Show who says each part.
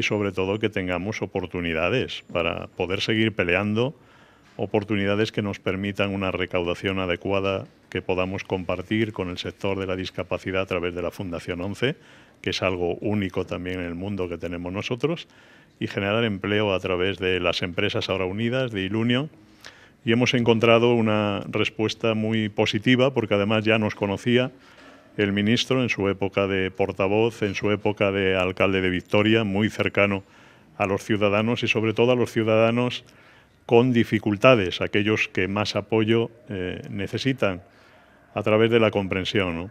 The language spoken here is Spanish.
Speaker 1: y sobre todo que tengamos oportunidades para poder seguir peleando, oportunidades que nos permitan una recaudación adecuada que podamos compartir con el sector de la discapacidad a través de la Fundación 11, que es algo único también en el mundo que tenemos nosotros, y generar empleo a través de las empresas ahora unidas, de Ilunion, y hemos encontrado una respuesta muy positiva porque además ya nos conocía el ministro en su época de portavoz, en su época de alcalde de Victoria, muy cercano a los ciudadanos y sobre todo a los ciudadanos con dificultades, aquellos que más apoyo eh, necesitan a través de la comprensión.